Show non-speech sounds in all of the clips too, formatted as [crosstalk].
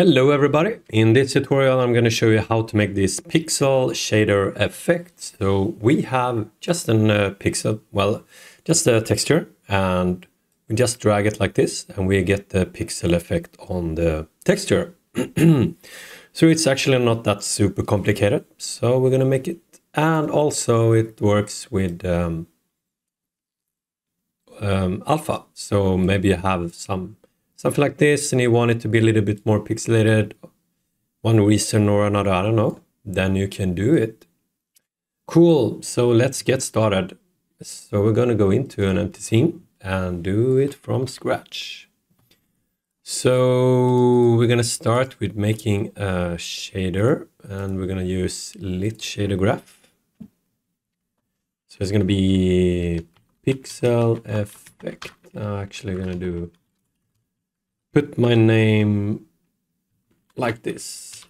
Hello everybody! In this tutorial I'm going to show you how to make this pixel shader effect. So we have just a uh, pixel, well, just a texture and we just drag it like this and we get the pixel effect on the texture. [clears throat] so it's actually not that super complicated. So we're going to make it and also it works with um, um, alpha. So maybe you have some something like this and you want it to be a little bit more pixelated, one reason or another, I don't know, then you can do it. Cool, so let's get started. So we're gonna go into an empty scene and do it from scratch. So we're gonna start with making a shader and we're gonna use lit shader graph. So it's gonna be pixel effect. I'm actually gonna do put my name like this.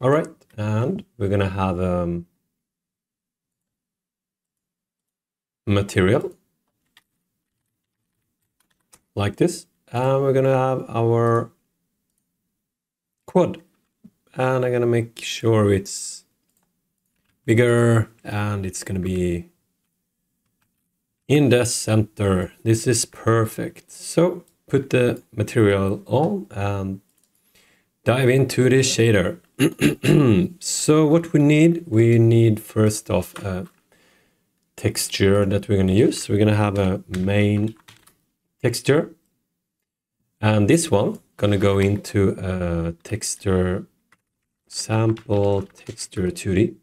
All right, and we're gonna have um, material like this, and we're gonna have our quad, and I'm gonna make sure it's bigger and it's gonna be in the center. This is perfect. So put the material on and dive into the shader. [clears throat] so what we need, we need first off a texture that we're going to use. We're going to have a main texture. And this one going to go into a texture sample texture 2D.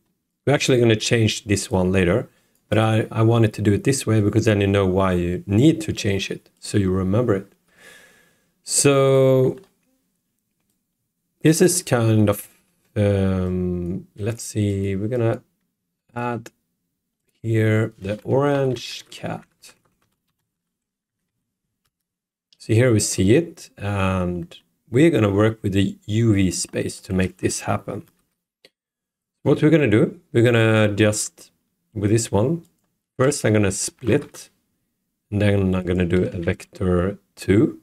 We're actually going to change this one later, but I, I wanted to do it this way because then you know why you need to change it, so you remember it. So this is kind of, um, let's see, we're gonna add here the orange cat. So here we see it and we're gonna work with the UV space to make this happen. What we're gonna do, we're gonna just, with this one, first I'm gonna split and then I'm gonna do a vector 2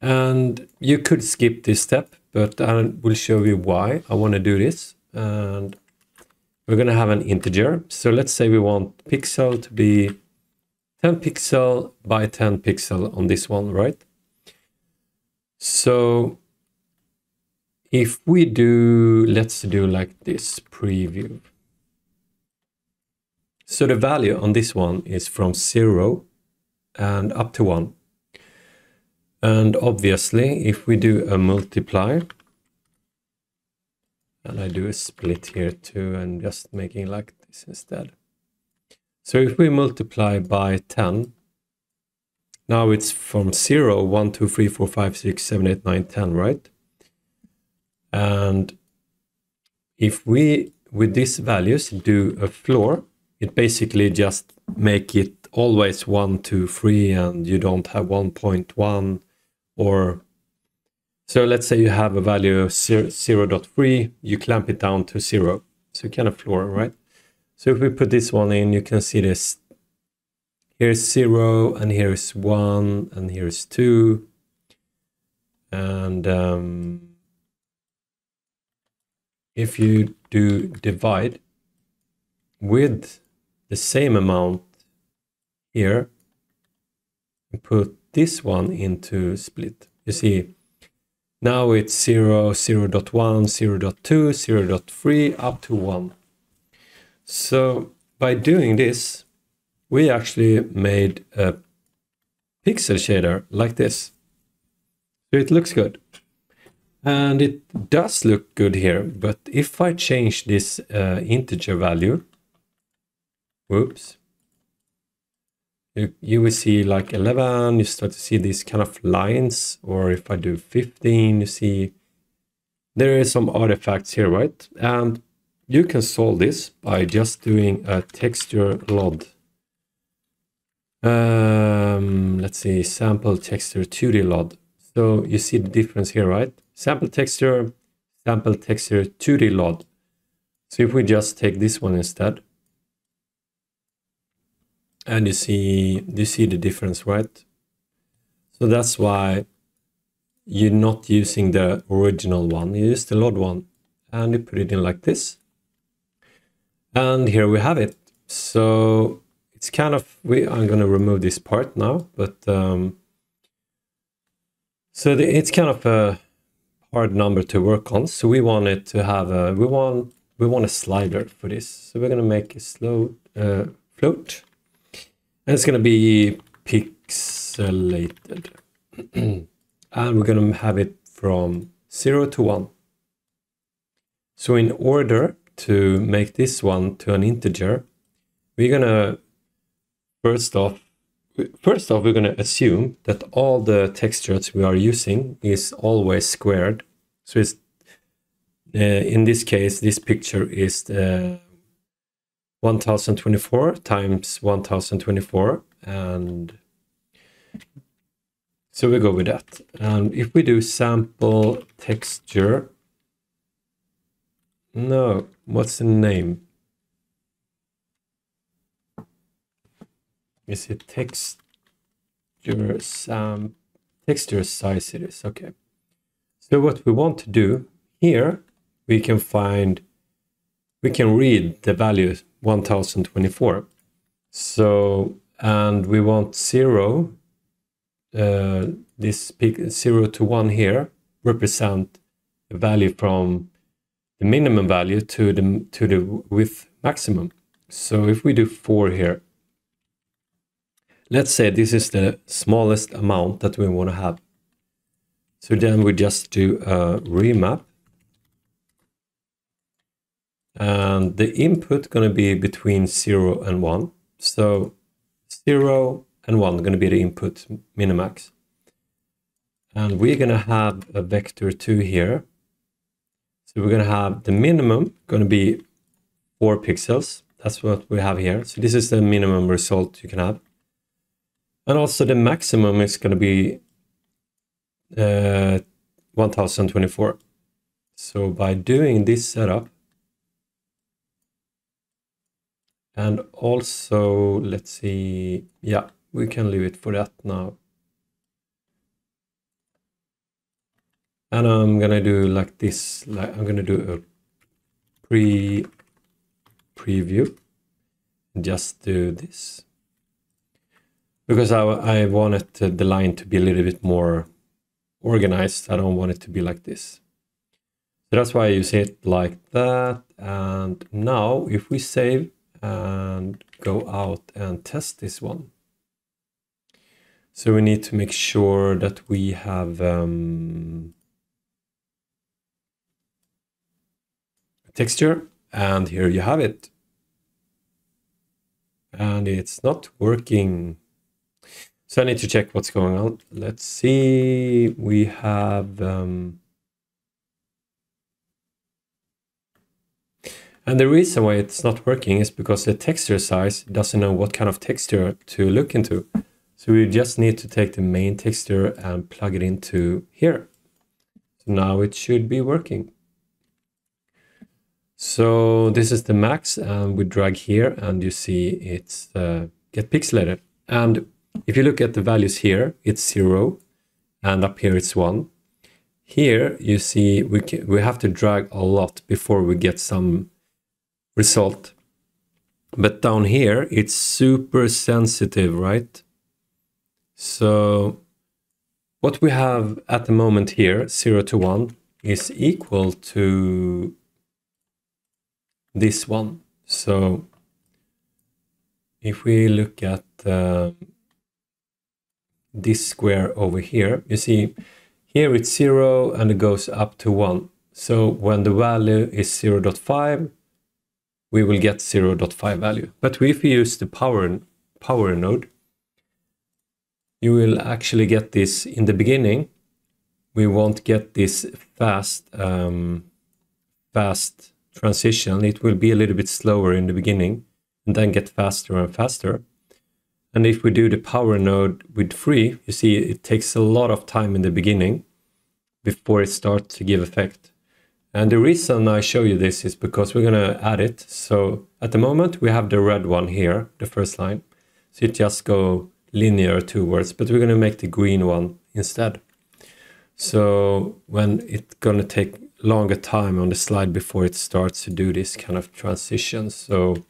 and you could skip this step, but I will show you why I want to do this. And we're going to have an integer. So let's say we want pixel to be 10 pixel by 10 pixel on this one, right? So if we do, let's do like this preview. So the value on this one is from zero and up to one. And obviously, if we do a multiply, and I do a split here too, and just making like this instead. So if we multiply by 10, now it's from 0, 1, 2, 3, 4, 5, 6, 7, 8, 9, 10, right? And if we, with these values, do a floor, it basically just make it always 1, 2, 3, and you don't have 1.1 or so let's say you have a value of 0, 0 0.3, you clamp it down to 0. So you kind of floor, right? So if we put this one in, you can see this. Here's 0, and here's 1, and here's 2. And um, if you do divide with the same amount here, and put this one into split. You see, now it's 0, 0 0.1, 0 0.2, 0 0.3, up to 1. So by doing this, we actually made a pixel shader like this. So it looks good. And it does look good here, but if I change this uh, integer value, whoops, you, you will see like 11, you start to see these kind of lines, or if I do 15, you see there is some artifacts here, right? And you can solve this by just doing a texture load. Um, let's see, sample texture 2D load. So you see the difference here, right? Sample texture, sample texture 2D load. So if we just take this one instead, and you see you see the difference right so that's why you're not using the original one, you use the load one and you put it in like this. And here we have it. So it's kind of, we, I'm going to remove this part now, but um, so the, it's kind of a hard number to work on. So we want it to have a, we want, we want a slider for this. So we're going to make a slow uh, float and it's going to be pixelated. [clears throat] and we're going to have it from 0 to 1. So in order to make this one to an integer, we're going to first off first off we're going to assume that all the textures we are using is always squared. So it's uh, in this case this picture is uh, 1024 times 1024 and so we go with that. And if we do sample texture, no, what's the name? Is it texture sam texture size it is, okay. So what we want to do here, we can find, we can read the value 1024. So, and we want zero uh, this peak 0 to 1 here represent a value from the minimum value to the to the width maximum. So if we do 4 here, let's say this is the smallest amount that we want to have. So then we just do a remap. And the input going to be between 0 and 1. So 0 and 1 going to be the input minimax. And we're going to have a vector 2 here. So we're going to have the minimum going to be 4 pixels. That's what we have here. So this is the minimum result you can have. And also the maximum is going to be uh, 1024. So by doing this setup, and also, let's see, yeah, we can leave it for that now. And I'm gonna do like this, like I'm gonna do a pre preview. Just do this. Because I, I wanted the line to be a little bit more organized. I don't want it to be like this. So that's why I use it like that. And now if we save and go out and test this one. So we need to make sure that we have um, texture and here you have it. And it's not working. So I need to check what's going on. Let's see, we have... Um, and the reason why it's not working is because the texture size doesn't know what kind of texture to look into. So we just need to take the main texture and plug it into here. So now it should be working. So this is the max and we drag here and you see it's uh, get pixelated. And if you look at the values here, it's zero and up here it's one. Here you see we, can, we have to drag a lot before we get some result. But down here it's super sensitive, right? So what we have at the moment here, 0 to 1, is equal to this one. So if we look at uh, this square over here, you see here it's 0 and it goes up to 1. So when the value is 0 0.5, we will get 0 0.5 value. But if we use the power, power node, you will actually get this in the beginning. We won't get this fast, um, fast transition. It will be a little bit slower in the beginning and then get faster and faster. And if we do the power node with free, you see it takes a lot of time in the beginning before it starts to give effect. And the reason I show you this is because we're going to add it. So at the moment we have the red one here, the first line. So you just go linear towards, but we're going to make the green one instead. So when it's gonna take longer time on the slide before it starts to do this kind of transition. So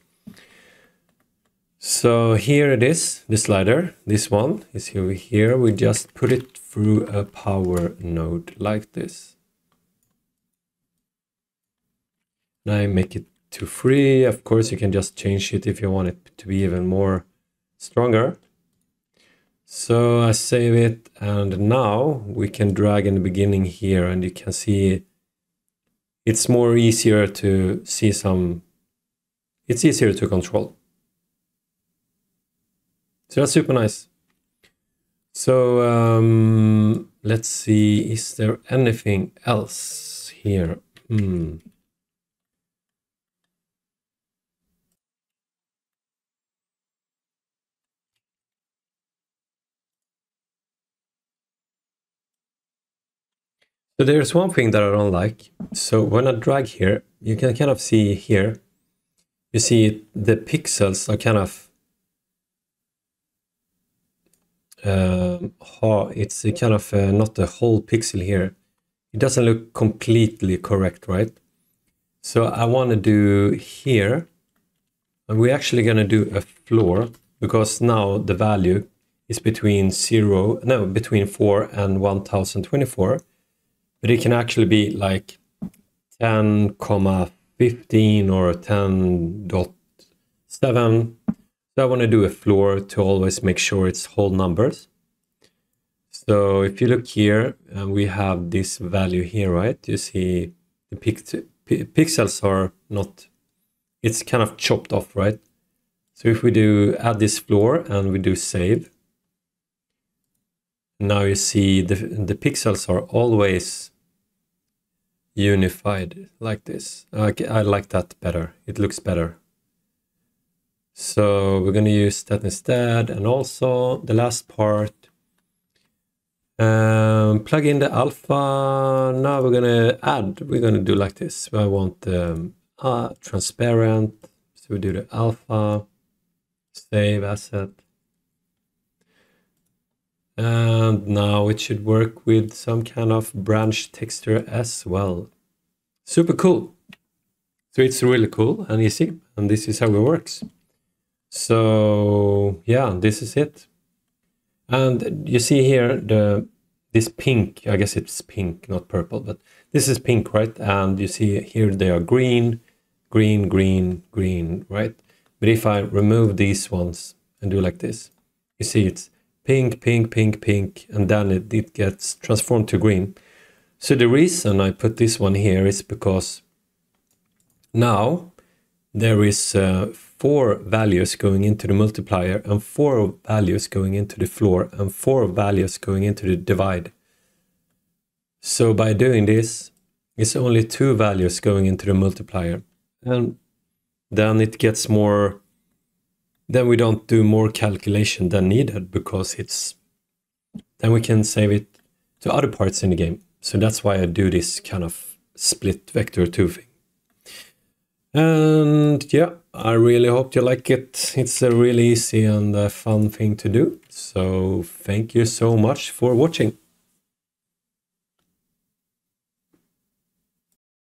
so here it is, the slider. This one is over here. We just put it through a power node like this. And I make it to free. Of course, you can just change it if you want it to be even more stronger. So I save it and now we can drag in the beginning here and you can see it's more easier to see some, it's easier to control. So that's super nice. So um, let's see, is there anything else here? Hmm. So there's one thing that I don't like. So when I drag here, you can kind of see here, you see the pixels are kind of, uh, it's kind of uh, not the whole pixel here. It doesn't look completely correct, right? So I want to do here, and we're actually going to do a floor because now the value is between zero, no, between four and 1024 but it can actually be like 10 comma 15 or 10.7 so I want to do a floor to always make sure it's whole numbers. So if you look here uh, we have this value here right? You see the pixels are not it's kind of chopped off right? So if we do add this floor and we do save now you see the, the pixels are always unified like this. I, I like that better. It looks better. So we're going to use that instead. And also the last part, um, plug in the alpha. Now we're going to add, we're going to do like this. I want um, uh, transparent. So we do the alpha, save asset. And now it should work with some kind of branch texture as well. Super cool. So it's really cool and easy. And this is how it works. So yeah, this is it. And you see here the this pink, I guess it's pink, not purple, but this is pink, right? And you see here they are green, green, green, green, right? But if I remove these ones and do like this, you see it's pink, pink, pink, pink, and then it, it gets transformed to green. So the reason I put this one here is because now there is uh, four values going into the multiplier and four values going into the floor and four values going into the divide. So by doing this, it's only two values going into the multiplier. And then it gets more then we don't do more calculation than needed because it's then we can save it to other parts in the game. So that's why I do this kind of split vector 2 thing. And yeah, I really hope you like it. It's a really easy and fun thing to do. So thank you so much for watching.